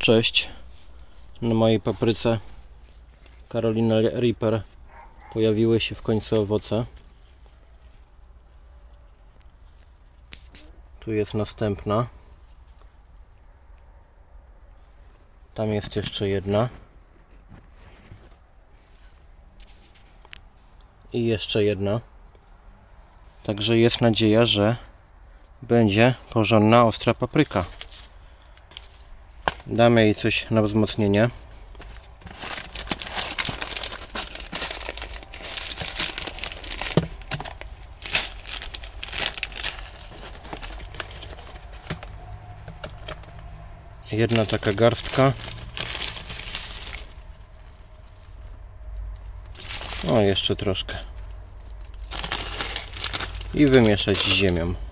Cześć. Na mojej papryce Carolina Reaper pojawiły się w końcu owoce. Tu jest następna. Tam jest jeszcze jedna. I jeszcze jedna. Także jest nadzieja, że będzie porządna, ostra papryka. Damy jej coś na wzmocnienie. Jedna taka garstka. O, jeszcze troszkę. I wymieszać z ziemią.